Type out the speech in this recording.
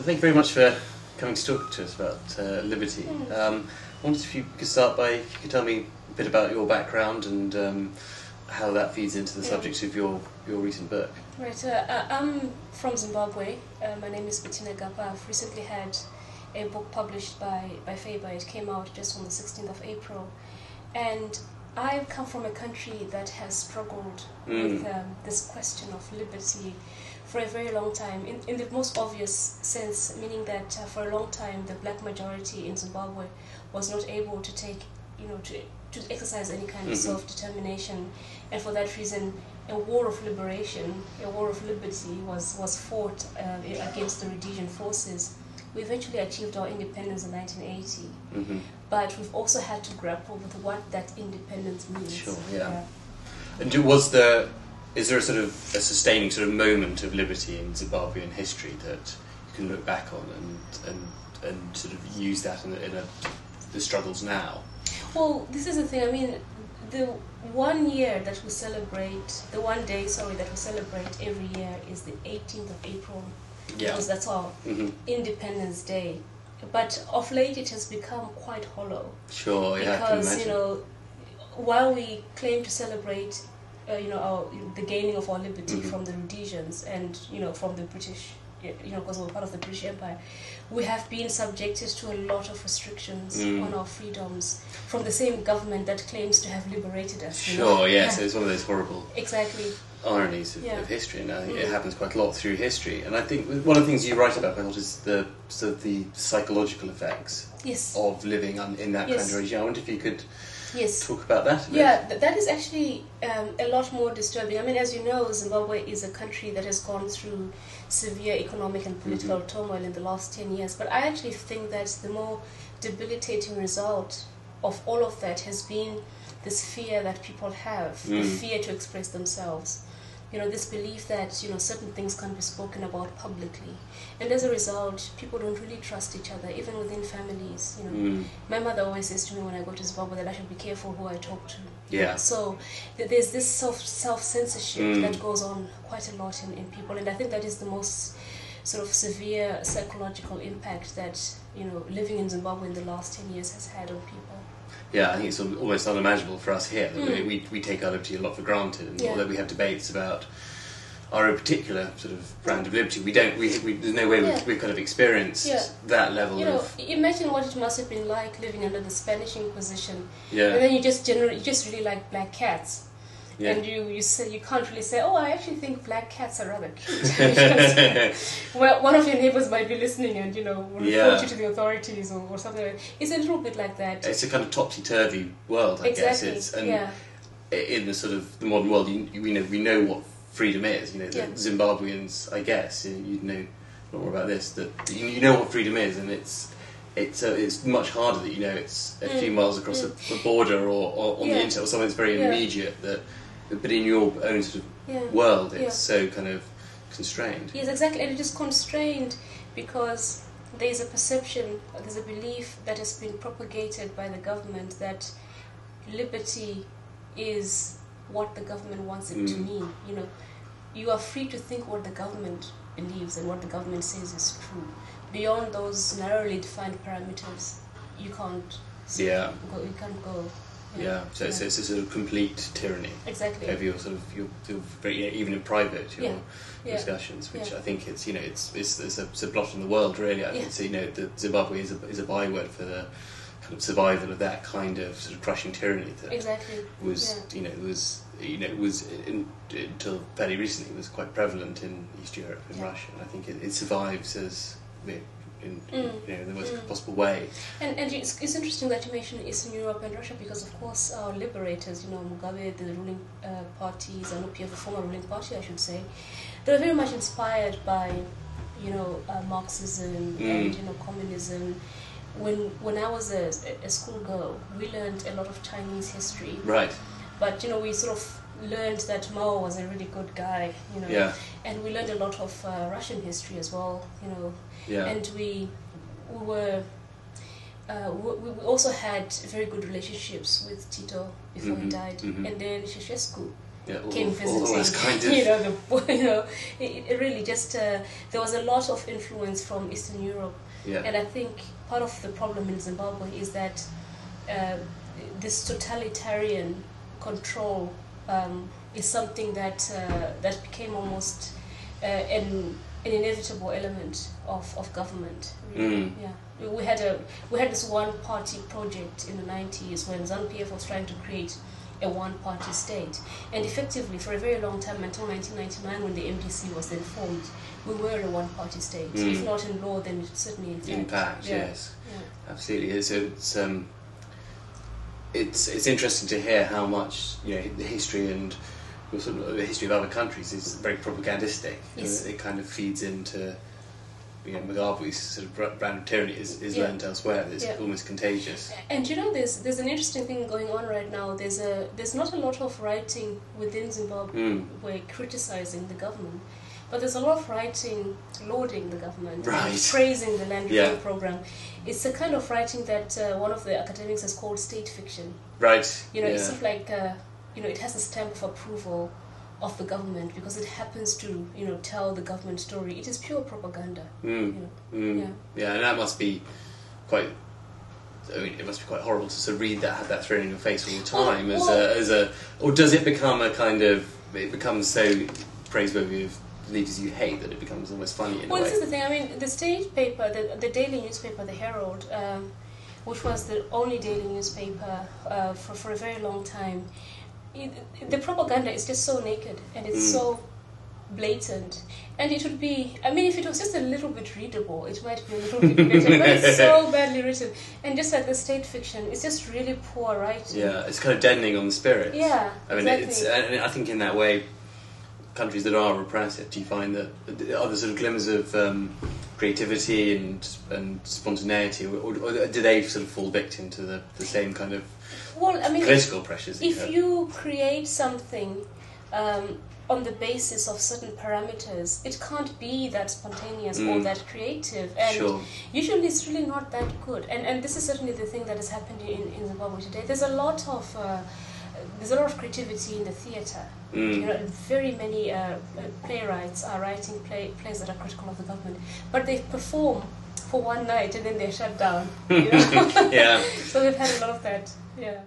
Well, thank you very much for coming to talk to us about uh, liberty. Um, I wondered if you could start by if you could tell me a bit about your background and um, how that feeds into the Yeah. subject of your, your recent book. Right, uh, uh, I'm from Zimbabwe. Uh, my name is Petina Gappah. I've recently had a book published by, by Faber. It came out just on the 16th of April. And I've come from a country that has struggled with Mm. um, this question of liberty for a very long time, in, in the most obvious sense, meaning that uh, for a long time the black majority in Zimbabwe was not able to take, you know, to, to exercise any kind of Mhm. self determination. And for that reason, a war of liberation, a war of liberty was, was fought uh, against the Rhodesian forces. We eventually achieved our independence in 1980, hmm but we've also had to grapple with what that independence means. Sure, yeah. And do, was there, is there a sort of a sustaining sort of moment of liberty in Zimbabwean history that you can look back on and, and, and sort of use that in, a, in a, the struggles now? Well, this is the thing. I mean, the one year that we celebrate, the one day, sorry, that we celebrate every year is the 18th of April. Yeah. Because that's our hmm Independence Day. But of late, it has become quite hollow. Sure, yeah, because you know while we claim to celebrate uh, you know our, the gaining of our liberty Mhm. from the Rhodesians and you know from the British you know because we're part of the British Empire we have been subjected to a lot of restrictions Mm. on our freedoms from the same government that claims to have liberated us you know? Sure, yes, Yeah, it's one of those horrible exactly ironies of, Yeah. of history, and I think it Mm. happens quite a lot through history. And I think one of the things you write about quite a lot is the sort of the psychological effects yes of living in that Yes. kind of regime. I wonder if you could yes talk about that. A bit. Yeah, th- that is actually um, a lot more disturbing. I mean, as you know, Zimbabwe is a country that has gone through severe economic and political turmoil in the last 10 years. But I actually think that the more debilitating result of all of that has been this fear that people have, the Mm. fear to express themselves. You know, this belief that, you know, certain things can't be spoken about publicly. And as a result, people don't really trust each other, even within families. You know, Mm, my mother always says to me when I go to Zimbabwe that I should be careful who I talk to. yeah. So th- there's this self self censorship Mm. that goes on quite a lot in, in people, and I think that is the most sort of severe psychological impact that you know living in Zimbabwe in the last ten years has had on people. Yeah, I think it's almost unimaginable for us here. We, Mm. we, we take our liberty a lot for granted, and Yeah. although we have debates about our own particular sort of brand of liberty, we don't. We, we there's no way Yeah. we've, kind of experienced Yeah. that level You know, of imagine what it must have been like living under the Spanish Inquisition, yeah, and then you just generally you just really like black cats. Yeah. And you, you say you can't really say, oh, I actually think black cats are rather cute. Well, one of your neighbors might be listening and you know report Yeah. you to the authorities or, or something. Like It's a little bit like that. it's a kind of topsy turvy world, I guess. exactly. It's and yeah. in the sort of the modern world, you, you, we know we know what freedom is. You know, the Yeah. Zimbabweans, I guess, you, know, you know more about this. That you, you know what freedom is, and it's it's uh, it's much harder that you know it's a few Mm, miles across mm. a, a border or, or on Yeah. the internet or something that's very Yeah. immediate. That but in your own sort of Yeah. world, it's Yeah. so kind of constrained. Yes, exactly. And it is constrained because there is a perception, there's a belief that has been propagated by the government that liberty is what the government wants it to Mm. mean. You know, you are free to think what the government believes and what the government says is true. Beyond those narrowly defined parameters, you can't. Yeah. Go, you can't go. Yeah, so it's, it's a sort of complete tyranny exactly. over your sort of your, your even in private your Yeah. Yeah. discussions, which Yeah. I think it's you know it's it's, it's, a, it's a blot on the world really. I think Yeah. it's, you know that Zimbabwe is a, is a byword for the kind of survival of that kind of sort of crushing tyranny that Exactly. was Yeah. you know was you know was in, until fairly recently was quite prevalent in East Europe and Yeah. Russia. And I think it, it survives as you know, in Mm. you know the most Mm. possible way. And, and it's, it's interesting that you mentioned Eastern Europe and Russia because, of course, our liberators, you know, Mugabe, the ruling uh, party, ZANU-PF, the former ruling party, I should say, they were very much inspired by, you know, uh, Marxism Mm. and, you know, communism. When, when I was a, a schoolgirl, we learned a lot of Chinese history. Right. But, you know, we sort of learned that Mao was a really good guy, you know. Yeah. And we learned a lot of uh, Russian history as well, you know, Yeah. and we, we were uh, we, we also had very good relationships with Tito before he Mhm, died, mhm. and then Ceausescu. Yeah, all, came all visiting. those kind of you know, the, you know, it, it really just uh, there was a lot of influence from Eastern Europe, yeah. and I think part of the problem in Zimbabwe is that uh, this totalitarian control um, is something that uh, that became almost uh, an, an inevitable element of, of government. Mm. Yeah, we- had a we had this one party project in the nineties when ZANU PF was trying to create a one party state, and effectively for a very long time until 1999 when the MDC was then formed, we were a one party state. Mm. If not in law, then certainly in fact. impact. Yeah. Yes, Yeah. absolutely. It's it's um, it's it's interesting to hear how much you know the history and the sort of the history of other countries is very propagandistic. Yes. It kind of feeds into you know Mugabe's sort of brand of tyranny is, is Yeah. learned elsewhere. It's Yeah. almost contagious. And you know, there's there's an interesting thing going on right now. There's a there's not a lot of writing within Zimbabwe Mm. criticizing the government, but there's a lot of writing lauding the government, Right. praising the land Yeah. reform program. It's a kind of writing that uh, one of the academics has called state fiction. Right. You know, yeah. it's sort of like uh, you know, it has a stamp of approval of the government because it happens to you know tell the government story. It is pure propaganda. Mm. You know, Mm. yeah. Yeah, and that must be quite. I mean, it must be quite horrible to sort of read that, have that thrown in your face all the time as well- a, as a, or does it become a kind of? It becomes so praiseworthy of leaders you hate that it becomes almost funny in Well, a this is the thing. I mean, the state paper, the, the daily newspaper, the Herald, um, which was the only daily newspaper uh, for, for a very long time, it, the propaganda is just so naked and it's Mm. so blatant. And it would be, I mean, if it was just a little bit readable, it might be a little bit better, but it's so badly written. And just like the state fiction, it's just really poor writing. Yeah, it's kind of deadening on the spirit. Yeah, I mean, exactly. it's and I think in that way, countries that are repressive, do you find that are there sort of glimmers of um, creativity and and spontaneity, or, or, or do they sort of fall victim to the, the same kind of well, I mean, political pressures? that if have? you create something um, on the basis of certain parameters, it can't be that spontaneous or Mm. that creative. And sure. usually it's really not that good. And, and this is certainly the thing that has happened in, in Zimbabwe today. There's a lot of. Uh, there's a lot of creativity in the theatre. Mm. You know, very many uh, uh, playwrights are writing play, plays that are critical of the government, but they perform for one night and then they're shut down. You know? yeah. so we've had a lot of that. Yeah.